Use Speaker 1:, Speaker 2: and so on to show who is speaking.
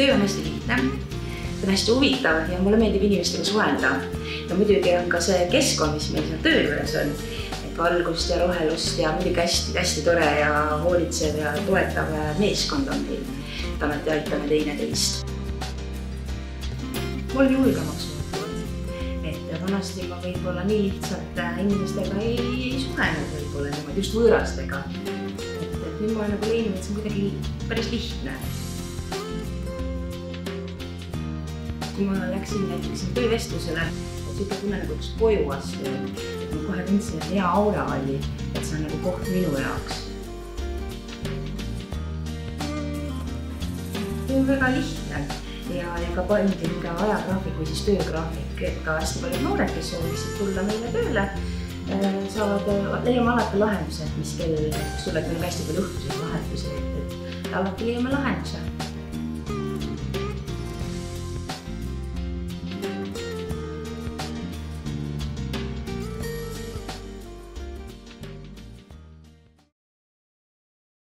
Speaker 1: töö on hästi lihtne, ta on hästi huvitav ja mulle meeldib inimestega suhelda. ja muidugi on ka see keskkond, mis meil seal töö juures on, et valgust ja rohelust ja muidugi hästi-hästi tore ja hoolitsev ja toetav meeskond on meil. et alati aitame teineteist. mul on julgemaks muutunud, et vanasti ma võib-olla nii lihtsalt inimestega ei, ei suhelnud võib-olla niimoodi just võõrastega. et nüüd ma olen nagu leidnud, et see on kuidagi päris lihtne kui ma läksin näiteks töövestlusele, et sihuke tunne nagu üks koju astuda, et ma kohe tundsin, et hea aura oli, et see on nagu koht minu jaoks. see on väga lihtne ja, ja ka paindlik ajagraafik või siis töögraafik, et ka hästi paljud noored, kes sooviksid tulla meile tööle, saavad, leiame alati lahenduse, mis kell tuleks, meil on ka hästi palju õhtuseid vahetusi, et alati leiame lahenduse